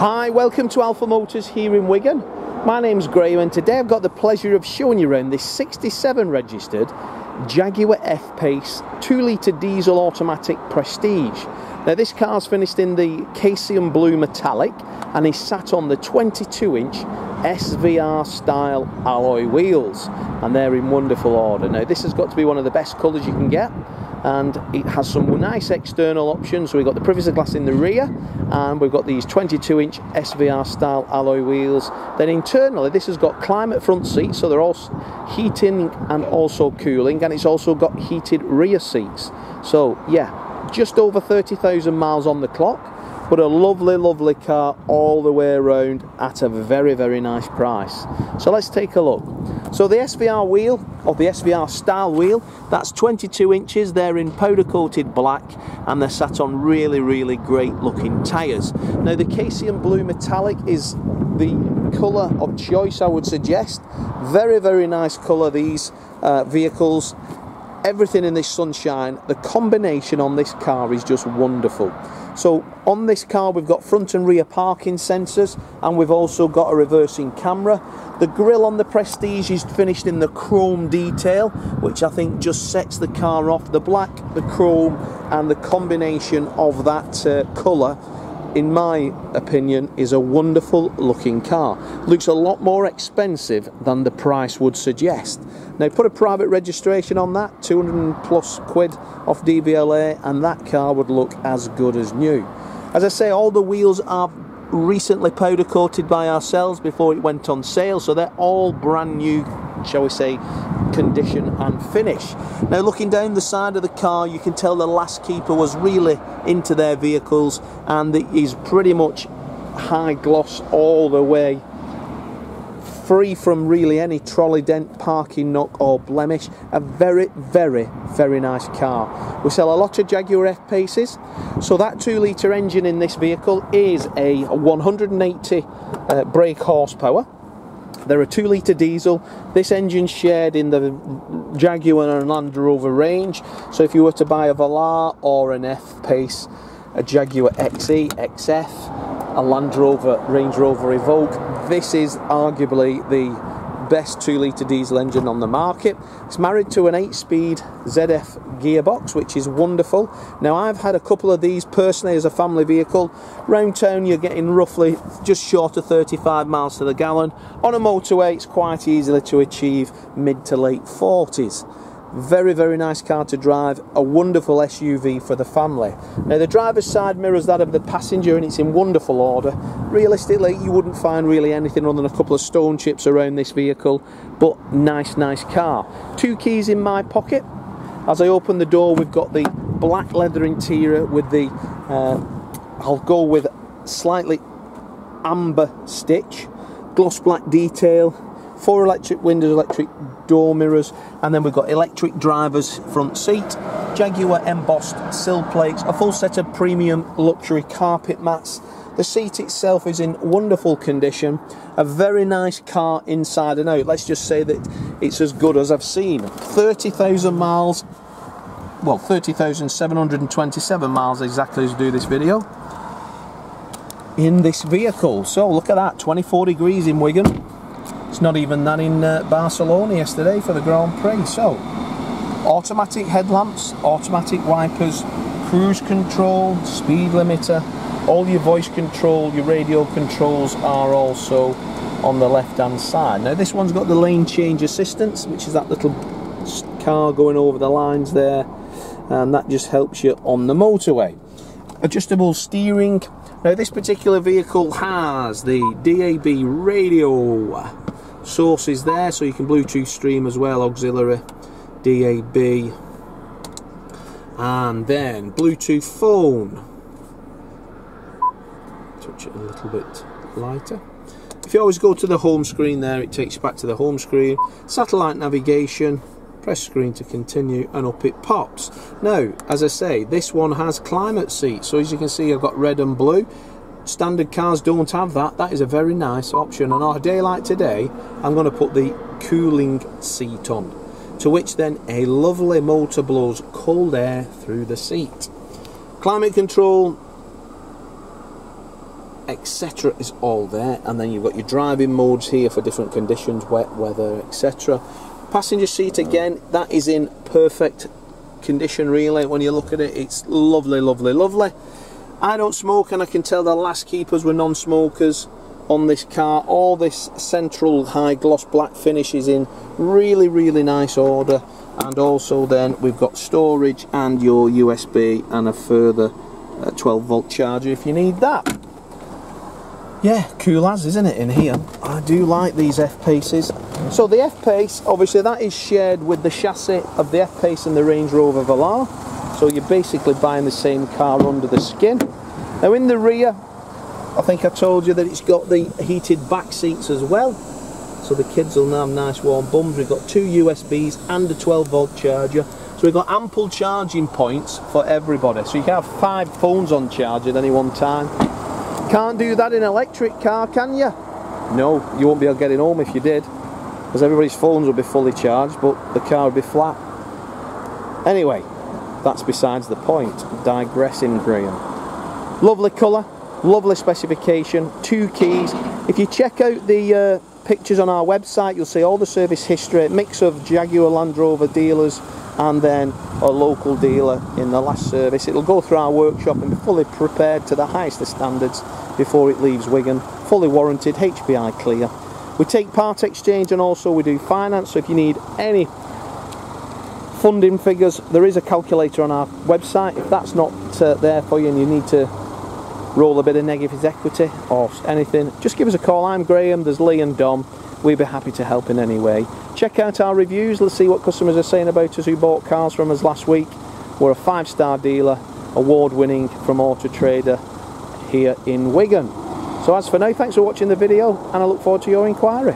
Hi, welcome to Alpha Motors here in Wigan. My name's Graham and today I've got the pleasure of showing you around this 67 registered Jaguar F-Pace 2 litre diesel automatic Prestige. Now this car's finished in the Caesium Blue Metallic and is sat on the 22 inch SVR style alloy wheels and they're in wonderful order. Now this has got to be one of the best colours you can get and it has some nice external options. So we've got the privacy glass in the rear and we've got these 22 inch SVR style alloy wheels. Then internally this has got climate front seats so they're all heating and also cooling and it's also got heated rear seats. So yeah, just over 30,000 miles on the clock but a lovely lovely car all the way around at a very very nice price so let's take a look so the SVR wheel or the SVR style wheel that's 22 inches. They're in powder coated black and they're sat on really really great looking tyres. Now the Caesium blue metallic is the colour of choice I would suggest. Very very nice colour these uh, vehicles everything in this sunshine the combination on this car is just wonderful so on this car we've got front and rear parking sensors and we've also got a reversing camera. The grille on the Prestige is finished in the chrome detail which I think just sets the car off. The black, the chrome and the combination of that uh, colour in my opinion, is a wonderful looking car. Looks a lot more expensive than the price would suggest. Now put a private registration on that, 200 plus quid off DVLA, and that car would look as good as new. As I say, all the wheels are recently powder coated by ourselves before it went on sale, so they're all brand new, shall we say, condition and finish. Now looking down the side of the car you can tell the last keeper was really into their vehicles and it is pretty much high gloss all the way free from really any trolley dent, parking knock or blemish. A very, very, very nice car. We sell a lot of Jaguar F-Paces. So that 2 litre engine in this vehicle is a 180 uh, brake horsepower. They're a 2 litre diesel. This engine shared in the Jaguar and Land Rover range. So if you were to buy a Velar or an F-Pace, a Jaguar XE, XF, a Land Rover, Range Rover Evoque, this is arguably the best 2 litre diesel engine on the market. It's married to an 8 speed ZF gearbox, which is wonderful. Now, I've had a couple of these personally as a family vehicle. Round town, you're getting roughly just short of 35 miles to the gallon. On a motorway, it's quite easily to achieve mid to late 40s. Very, very nice car to drive. A wonderful SUV for the family. Now, the driver's side mirrors that of the passenger and it's in wonderful order. Realistically, you wouldn't find really anything other than a couple of stone chips around this vehicle, but nice, nice car. Two keys in my pocket. As I open the door, we've got the black leather interior with the, uh, I'll go with slightly amber stitch, gloss black detail, four electric windows, electric door mirrors, and then we've got electric driver's front seat, Jaguar embossed sill plates, a full set of premium luxury carpet mats. The seat itself is in wonderful condition, a very nice car inside and out. Let's just say that it's as good as I've seen. 30,000 miles, well, 30,727 miles exactly as do this video in this vehicle. So look at that, 24 degrees in Wigan. It's not even that in uh, Barcelona yesterday for the Grand Prix. So, automatic headlamps, automatic wipers, cruise control, speed limiter, all your voice control, your radio controls are also on the left hand side. Now this one's got the lane change assistance, which is that little car going over the lines there, and that just helps you on the motorway. Adjustable steering. Now this particular vehicle has the DAB radio sources there so you can Bluetooth stream as well auxiliary DAB and then Bluetooth phone. Touch it a little bit lighter. If you always go to the home screen there it takes you back to the home screen. Satellite navigation. Press screen to continue and up it pops. Now as I say this one has climate seats. So as you can see I've got red and blue Standard cars don't have that. That is a very nice option. And on a day like today, I'm going to put the cooling seat on. To which then a lovely motor blows cold air through the seat. Climate control, etc. is all there. And then you've got your driving modes here for different conditions, wet weather, etc. Passenger seat again, that is in perfect condition really. When you look at it, it's lovely, lovely, lovely. I don't smoke and I can tell the last keepers were non-smokers on this car. All this central high gloss black finish is in really, really nice order. And also then we've got storage and your USB and a further uh, 12 volt charger if you need that. Yeah, cool as, isn't it, in here? I do like these F-Paces. So the F-Pace, obviously that is shared with the chassis of the F-Pace and the Range Rover Velar. So you're basically buying the same car under the skin. Now in the rear, I think I told you that it's got the heated back seats as well. So the kids will now have nice warm bums. We've got two USBs and a 12 volt charger. So we've got ample charging points for everybody. So you can have five phones on charge at any one time. Can't do that in an electric car, can you? No, you won't be able to get it home if you did. Because everybody's phones will be fully charged, but the car will be flat. Anyway, that's besides the point. Digressing, Graham. Lovely colour, lovely specification, two keys. If you check out the uh, pictures on our website, you'll see all the service history, mix of Jaguar Land Rover dealers and then a local dealer in the last service. It'll go through our workshop and be fully prepared to the highest of standards before it leaves Wigan. Fully warranted, HPI clear. We take part exchange and also we do finance, so if you need any funding figures, there is a calculator on our website. If that's not uh, there for you and you need to roll a bit of negative equity or anything, just give us a call. I'm Graham, there's Lee and Dom. We'd be happy to help in any way. Check out our reviews, let's see what customers are saying about us who bought cars from us last week. We're a five star dealer, award winning from Auto Trader here in Wigan. So as for now, thanks for watching the video and I look forward to your inquiry.